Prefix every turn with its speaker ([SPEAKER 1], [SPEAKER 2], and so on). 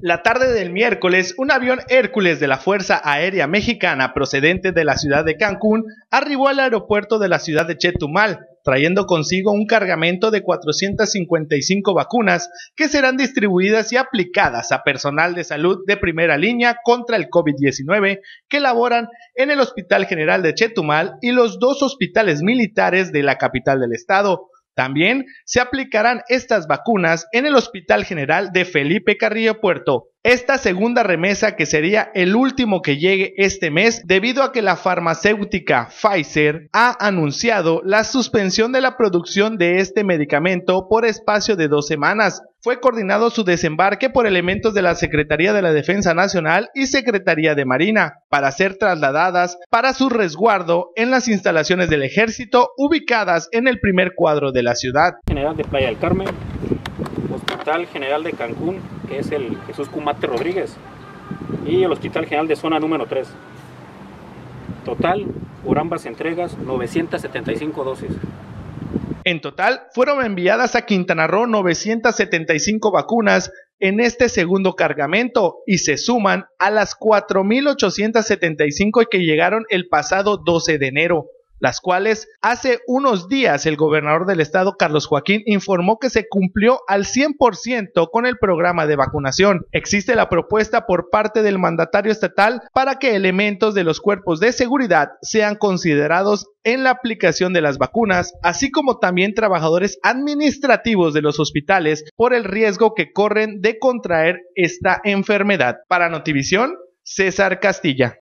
[SPEAKER 1] La tarde del miércoles, un avión Hércules de la Fuerza Aérea Mexicana procedente de la ciudad de Cancún arribó al aeropuerto de la ciudad de Chetumal, trayendo consigo un cargamento de 455 vacunas que serán distribuidas y aplicadas a personal de salud de primera línea contra el COVID-19 que laboran en el Hospital General de Chetumal y los dos hospitales militares de la capital del estado. También se aplicarán estas vacunas en el Hospital General de Felipe Carrillo Puerto. Esta segunda remesa que sería el último que llegue este mes debido a que la farmacéutica Pfizer ha anunciado la suspensión de la producción de este medicamento por espacio de dos semanas fue coordinado su desembarque por elementos de la Secretaría de la Defensa Nacional y Secretaría de Marina para ser trasladadas para su resguardo en las instalaciones del ejército ubicadas en el primer cuadro de la ciudad.
[SPEAKER 2] General de Playa del Carmen, Hospital General de Cancún, que es el Jesús Cumate Rodríguez, y el Hospital General de Zona número 3. Total, por ambas entregas, 975 dosis.
[SPEAKER 1] En total, fueron enviadas a Quintana Roo 975 vacunas en este segundo cargamento y se suman a las 4.875 que llegaron el pasado 12 de enero las cuales hace unos días el gobernador del estado Carlos Joaquín informó que se cumplió al 100% con el programa de vacunación. Existe la propuesta por parte del mandatario estatal para que elementos de los cuerpos de seguridad sean considerados en la aplicación de las vacunas, así como también trabajadores administrativos de los hospitales por el riesgo que corren de contraer esta enfermedad. Para Notivisión, César Castilla.